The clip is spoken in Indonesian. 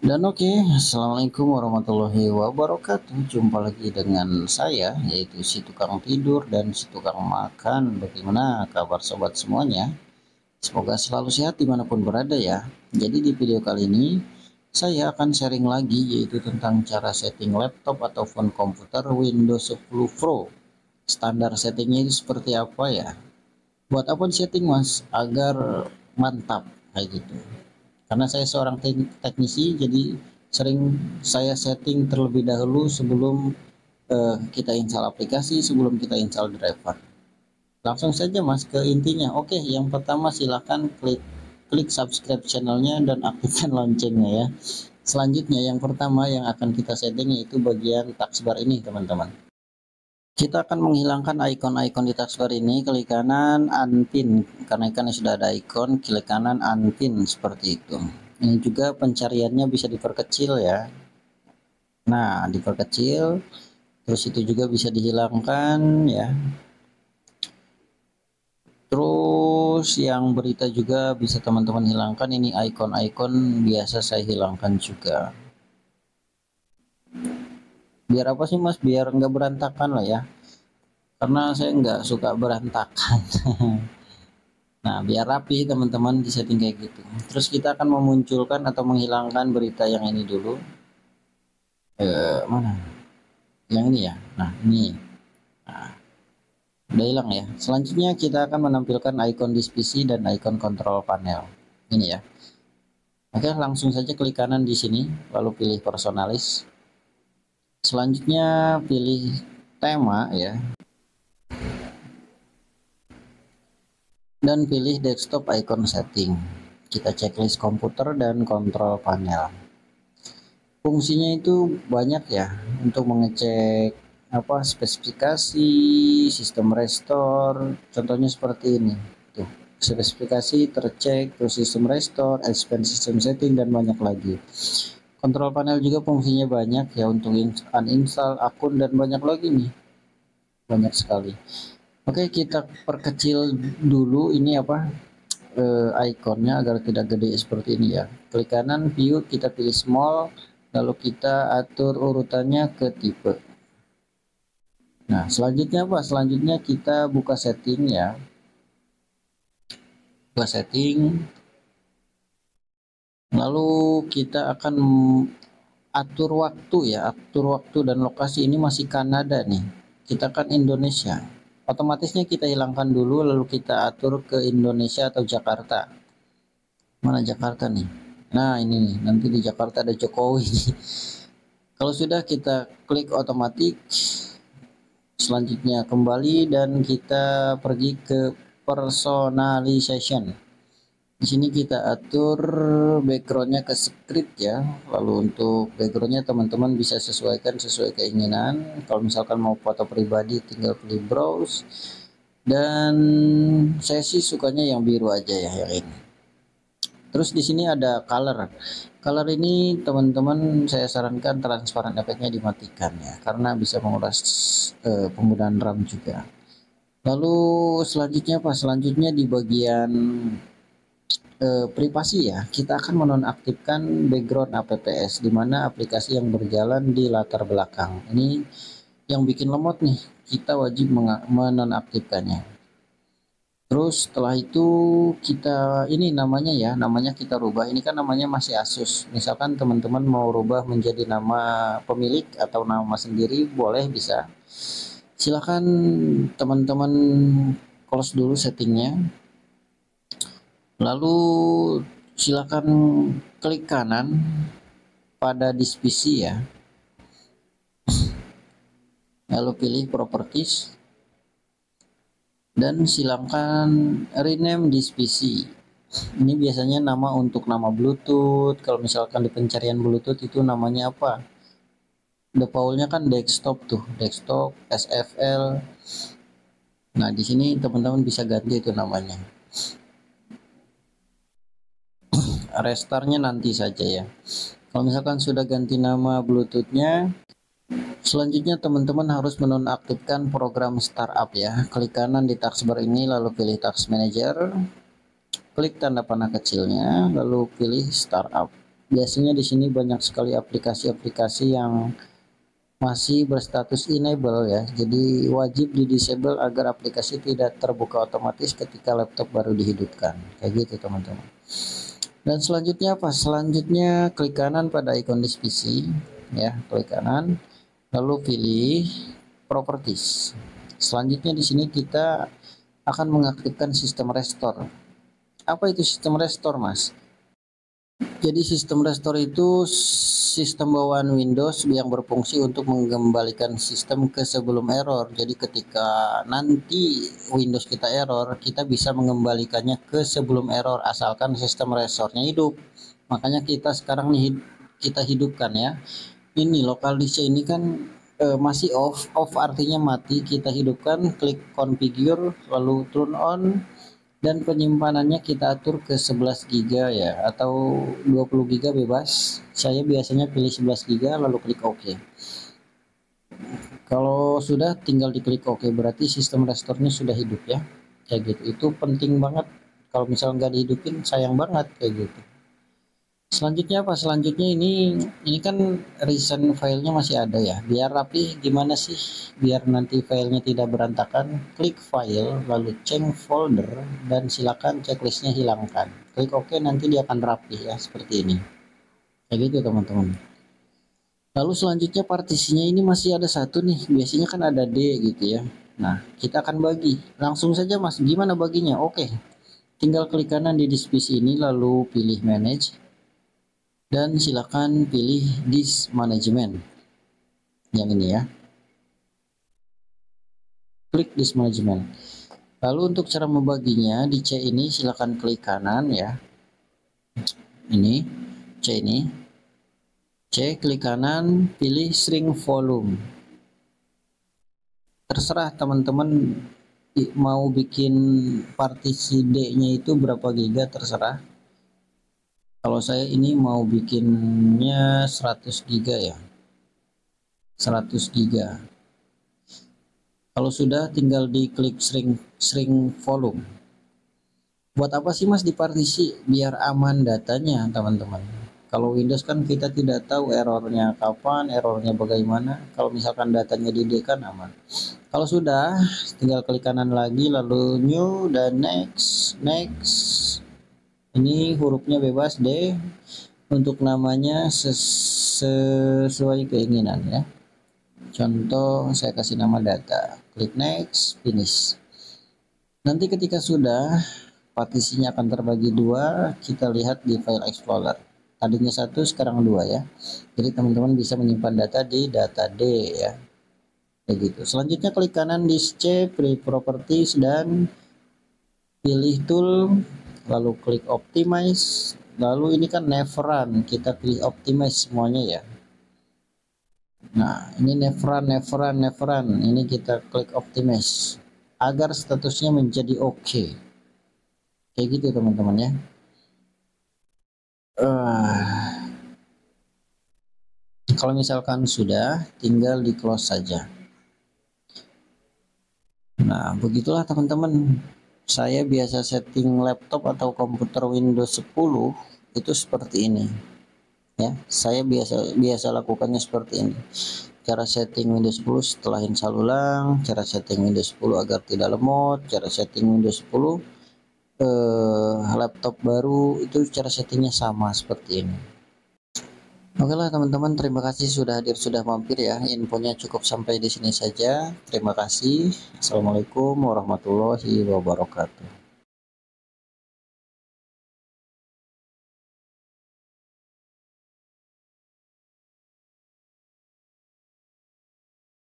Dan oke, okay, Assalamualaikum warahmatullahi wabarakatuh. Jumpa lagi dengan saya Yaitu si tukang tidur dan si tukang makan. Bagaimana kabar sobat semuanya? Semoga selalu sehat di mana pun berada ya. Jadi di video kali ini Saya akan sharing lagi Yaitu tentang cara setting laptop ataupun komputer Windows 10 Pro. Standar settingnya itu seperti apa ya? Buat apa setting mas? Agar mantap kayak gitu karena saya seorang teknisi jadi sering saya setting terlebih dahulu sebelum uh, kita install aplikasi sebelum kita install driver. Langsung saja mas ke intinya. Oke yang pertama silahkan klik klik subscribe channelnya dan aktifkan loncengnya ya. Selanjutnya yang pertama yang akan kita setting yaitu bagian taskbar ini teman-teman kita akan menghilangkan ikon-ikon di taskbar ini. Klik kanan unpin. Karena ikan sudah ada ikon klik kanan unpin. Seperti itu. Ini juga pencariannya bisa diperkecil ya. Nah diperkecil. Terus itu juga bisa dihilangkan ya. Terus yang berita juga bisa teman-teman hilangkan. Ini ikon-ikon biasa saya hilangkan juga biar apa sih mas? Biar nggak berantakan lah ya. Karena saya nggak suka berantakan. Nah biar rapi teman-teman di setting kayak gitu. Terus kita akan memunculkan atau menghilangkan berita yang ini dulu. Eh, mana? Yang ini ya? Nah ini. Nah, udah hilang ya. Selanjutnya kita akan menampilkan icon dispisi dan icon control panel. Ini ya. Oke langsung saja klik kanan di sini lalu pilih personalis selanjutnya pilih tema ya. Dan pilih desktop icon setting. Kita checklist komputer dan kontrol panel. Fungsinya itu banyak ya. Untuk mengecek apa spesifikasi sistem restore. Contohnya seperti ini. Tuh spesifikasi tercek terus sistem restore expand system setting dan banyak lagi Kontrol panel juga fungsinya banyak ya untuk uninstall akun dan banyak lagi nih. Banyak sekali. Oke, kita perkecil dulu ini apa? Eh, ikonnya agar tidak gede seperti ini ya. Klik kanan view, kita pilih small, lalu kita atur urutannya ke tipe. Nah, selanjutnya apa? Selanjutnya kita buka setting ya. Buka setting, lalu kita akan atur waktu ya atur waktu dan lokasi ini masih Kanada nih. Kita kan Indonesia. Otomatisnya kita hilangkan dulu lalu kita atur ke Indonesia atau Jakarta. Mana Jakarta nih? Nah ini nih. Nanti di Jakarta ada Jokowi kalau sudah kita klik otomatis selanjutnya kembali dan kita pergi ke personalization di sini kita atur backgroundnya ke script ya. Lalu untuk backgroundnya teman-teman bisa sesuaikan sesuai keinginan. Kalau misalkan mau foto pribadi tinggal pilih browse. Dan saya sih sukanya yang biru aja ya yang ini. Terus di sini ada color. Color ini teman-teman saya sarankan transparan efeknya dimatikan ya. Karena bisa menguras eh, penggunaan RAM juga. Lalu selanjutnya apa? Selanjutnya di bagian eh, privasi ya, kita akan menonaktifkan background apps di mana aplikasi yang berjalan di latar belakang. Ini yang bikin lemot nih, kita wajib menonaktifkannya. Terus setelah itu kita ini namanya ya, namanya kita rubah. Ini kan namanya masih Asus. Misalkan teman-teman mau rubah menjadi nama pemilik atau nama sendiri boleh bisa. Silahkan teman-teman close dulu settingnya lalu silakan klik kanan pada dispisi ya. Lalu pilih properties dan silakan rename dispisi ini biasanya nama untuk nama bluetooth. Kalau misalkan di pencarian bluetooth itu namanya apa? Defaultnya kan desktop tuh desktop SFL nah di sini teman-teman bisa ganti itu namanya restartnya nanti saja ya. Kalau misalkan sudah ganti nama bluetoothnya selanjutnya teman-teman harus menonaktifkan program startup ya. Klik kanan di taskbar ini lalu pilih task manager. Klik tanda panah kecilnya lalu pilih startup. Biasanya di sini banyak sekali aplikasi-aplikasi yang masih berstatus enable ya. Jadi wajib di disable agar aplikasi tidak terbuka otomatis ketika laptop baru dihidupkan. Kayak gitu teman-teman dan selanjutnya apa? Selanjutnya klik kanan pada icon disk PC ya. Klik kanan lalu pilih properties. Selanjutnya di sini kita akan mengaktifkan sistem restore. Apa itu sistem restore mas jadi sistem restore itu sistem bawaan Windows yang berfungsi untuk mengembalikan sistem ke sebelum error. Jadi ketika nanti Windows kita error, kita bisa mengembalikannya ke sebelum error asalkan sistem restore-nya hidup. Makanya kita sekarang nih kita hidupkan ya. Ini lokal disk ini kan e, masih off, off artinya mati. Kita hidupkan, klik configure, lalu turn on dan penyimpanannya kita atur ke 11 GB ya atau 20 GB bebas. Saya biasanya pilih 11 GB lalu klik OK. Kalau sudah tinggal diklik OK berarti sistem restorenya sudah hidup ya. Kayak gitu. Itu penting banget. Kalau misalnya nggak dihidupin sayang banget kayak gitu selanjutnya apa? Selanjutnya ini ini kan recent filenya masih ada ya. Biar rapi gimana sih biar nanti filenya tidak berantakan? Klik file lalu change folder dan silakan checklistnya hilangkan. Klik OK nanti dia akan rapi ya seperti ini. Kayak gitu teman-teman. Lalu selanjutnya partisinya ini masih ada satu nih. Biasanya kan ada D gitu ya. Nah kita akan bagi. Langsung saja mas. Gimana baginya? Oke. Tinggal klik kanan di disk ini lalu pilih manage dan silakan pilih disk management. Yang ini ya. Klik disk management. Lalu untuk cara membaginya di C ini silakan klik kanan ya. Ini C ini. C klik kanan pilih string volume. Terserah teman-teman mau bikin partisi D nya itu berapa giga terserah kalau saya ini mau bikinnya 100 giga ya. 100 giga. Kalau sudah tinggal diklik sering sering volume. Buat apa sih mas di partisi biar aman datanya teman-teman. Kalau Windows kan kita tidak tahu errornya kapan errornya bagaimana. Kalau misalkan datanya di kan aman. Kalau sudah tinggal klik kanan lagi lalu new dan next next ini hurufnya bebas D. Untuk namanya ses sesuai keinginan ya. Contoh saya kasih nama data. Klik next finish. Nanti ketika sudah partisinya akan terbagi dua kita lihat di file explorer. Tadinya satu sekarang dua ya. Jadi teman-teman bisa menyimpan data di data D ya. Begitu selanjutnya klik kanan di C properties dan pilih tool lalu klik optimize. Lalu ini kan never run. Kita pilih optimize semuanya ya. Nah ini never run never run never run. Ini kita klik optimize. Agar statusnya menjadi oke. Okay. kayak gitu teman-teman ya. Uh, kalau misalkan sudah tinggal di close saja. Nah begitulah teman-teman saya biasa setting laptop atau komputer Windows 10 itu seperti ini. Ya saya biasa biasa lakukannya seperti ini. Cara setting Windows 10 setelah install ulang cara setting Windows 10 agar tidak lemot cara setting Windows 10 eh, laptop baru itu cara settingnya sama seperti ini Oke lah teman-teman, terima kasih sudah hadir, sudah mampir ya. Infonya cukup sampai di sini saja. Terima kasih. Assalamualaikum warahmatullahi wabarakatuh.